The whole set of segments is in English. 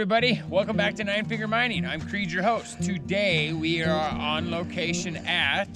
everybody. Welcome back to Nine Finger Mining. I'm Creed, your host. Today we are on location at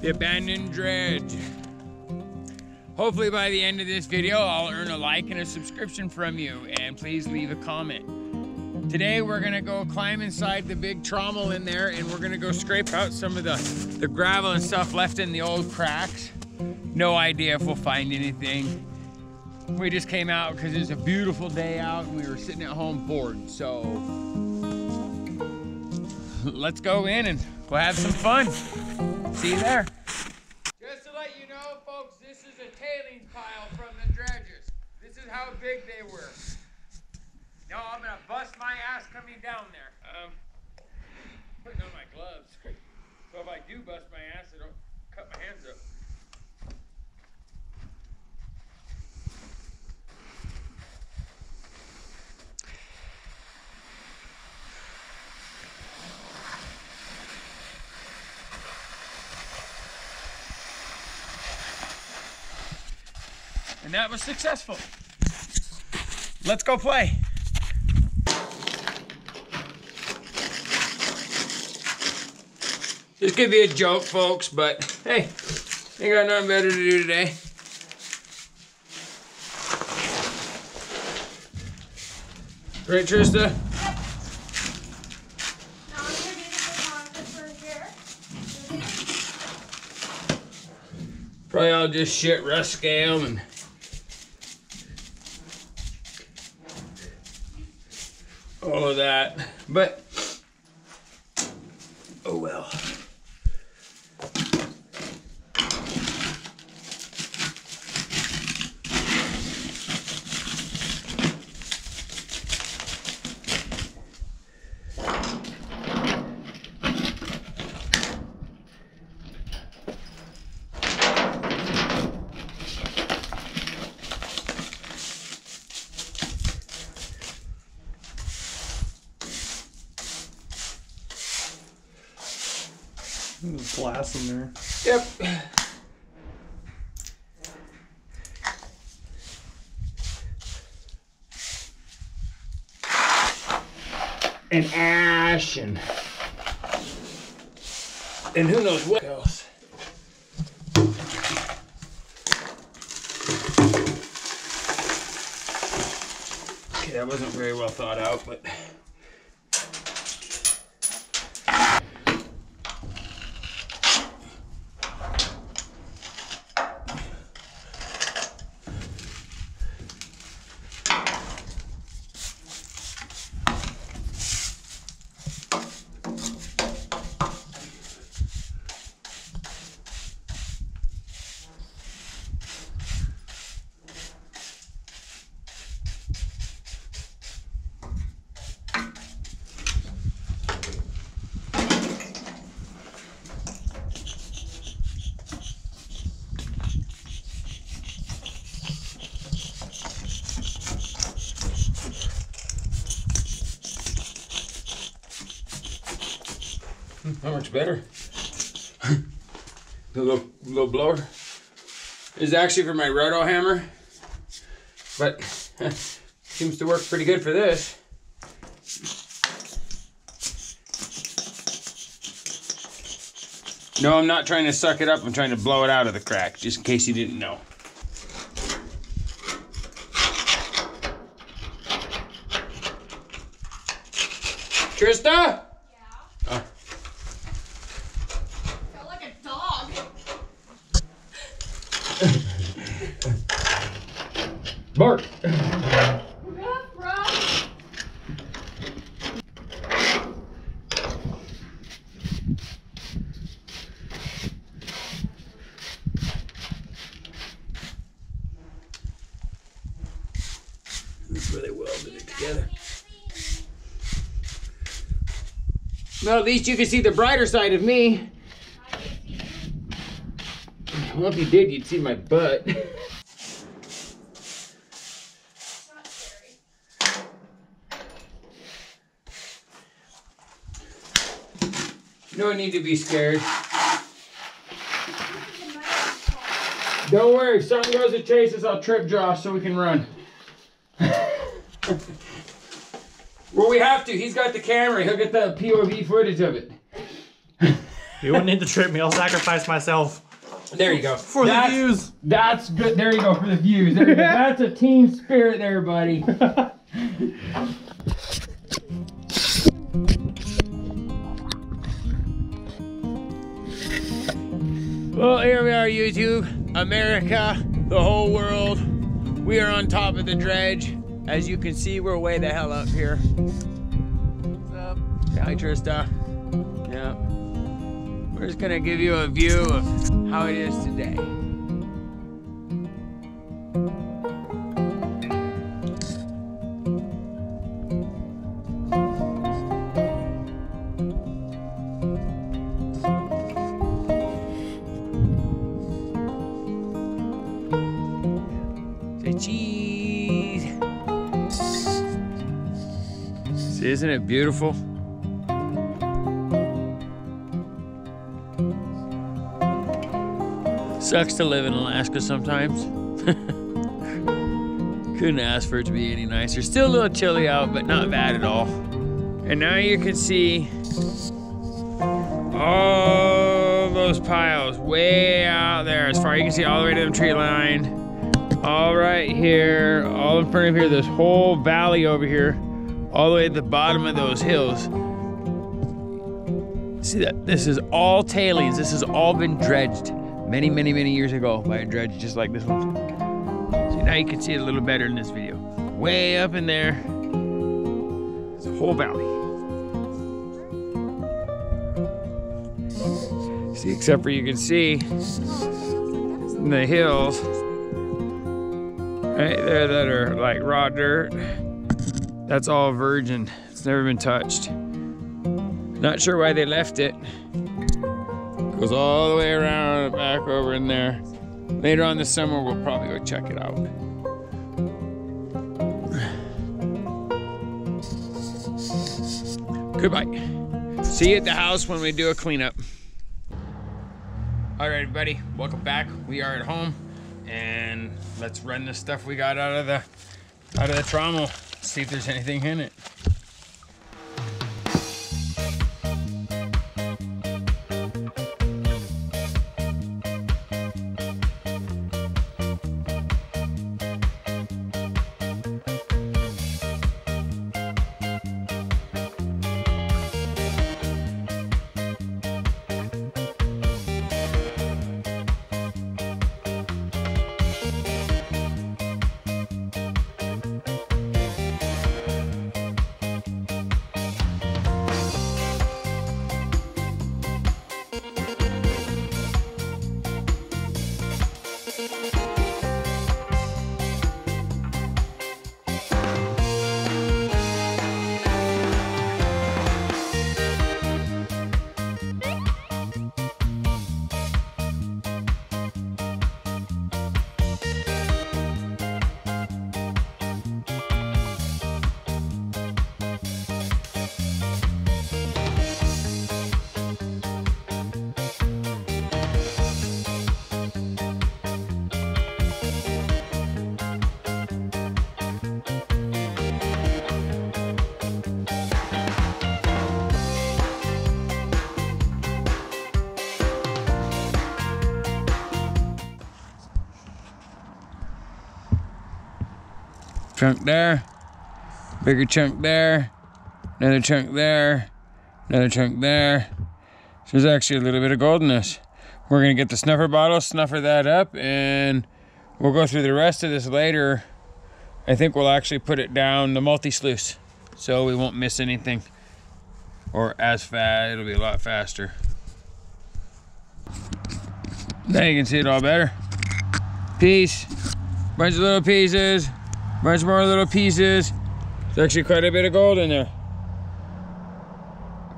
the abandoned dredge. Hopefully by the end of this video, I'll earn a like and a subscription from you, and please leave a comment. Today we're gonna go climb inside the big trommel in there and we're gonna go scrape out some of the, the gravel and stuff left in the old cracks. No idea if we'll find anything. We just came out because it's a beautiful day out and we were sitting at home bored. So let's go in and we'll have some fun. See you there. Just to let you know, folks, this is a tailings pile from the dredges. This is how big they were. No, I'm gonna bust my ass coming down there. Um, putting on my gloves. So if I do bust my ass, I don't cut my hands up. And that was successful. Let's go play. This could be a joke, folks, but hey, ain't got nothing better to do today. Right, Trista? Probably all just shit rust scale and all of that. But oh well. There's glass in there. Yep. And ash and and who knows what else. Okay, that wasn't very well thought out, but How much better? the little, little blower is actually for my roto hammer, but seems to work pretty good for this. No, I'm not trying to suck it up. I'm trying to blow it out of the crack, just in case you didn't know. Trista? Oh. Felt like a dog. Bark. Ruff, ruff. That's where they welded it together. Well, at least you can see the brighter side of me. Well, if you did, you'd see my butt. It's not scary. No need to be scared. Don't worry, if something goes to chase us, I'll trip Josh so we can run. well, we have to. He's got the camera. He'll get the POV footage of it. You wouldn't need to trip me. I'll sacrifice myself There you go. for that's, the views. That's good. There you go for the views. There you go. That's a team spirit there, buddy. Well, here we are, YouTube, America, the whole world. We are on top of the dredge. As you can see, we're way the hell up here. What's up? Hi, Trista. Yeah. We're just gonna give you a view of how it is today. Isn't it beautiful? Sucks to live in Alaska sometimes. Couldn't ask for it to be any nicer. Still a little chilly out, but not bad at all. And now you can see all those piles way out there. As far as you can see all the way to the tree line. All right here, all in front of here, this whole valley over here, all the way at the bottom of those hills. See that? This is all tailings. This has all been dredged many, many, many years ago by a dredge just like this one. So now you can see it a little better in this video. Way up in there, it's a whole valley. See, except for you can see in the hills right there that are like raw dirt. That's all virgin. It's never been touched. Not sure why they left it. Goes all the way around back over in there. Later on this summer, we'll probably go check it out. Goodbye. See you at the house when we do a cleanup. All right, everybody, welcome back. We are at home, and let's run the stuff we got out of the out of the trommel. See if there's anything in it. Chunk there, bigger chunk there, another chunk there, another chunk there. So there's actually a little bit of gold in this. We're gonna get the snuffer bottle, snuffer that up, and we'll go through the rest of this later. I think we'll actually put it down the multi-sluice so we won't miss anything. Or as fast, it'll be a lot faster. Now you can see it all better. Piece, bunch of little pieces, bunch more little pieces. There's actually quite a bit of gold in there.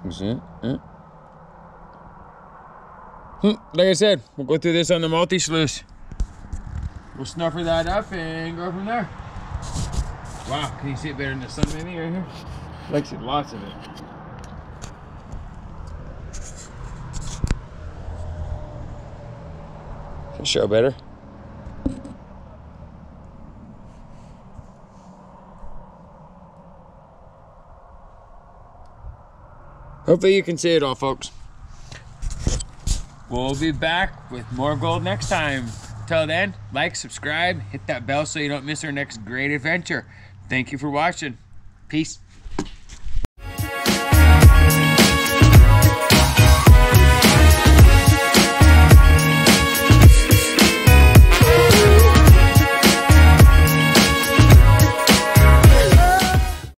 It? Yeah. Hmm, Like I said, we'll go through this on the multi-sluice. We'll snuffer that up and go from there. Wow, can you see it better in the sun maybe right here? Like I said, lots of it. Show better. Hopefully you can see it all, folks. We'll be back with more gold next time. Till then, like, subscribe, hit that bell so you don't miss our next great adventure. Thank you for watching. Peace.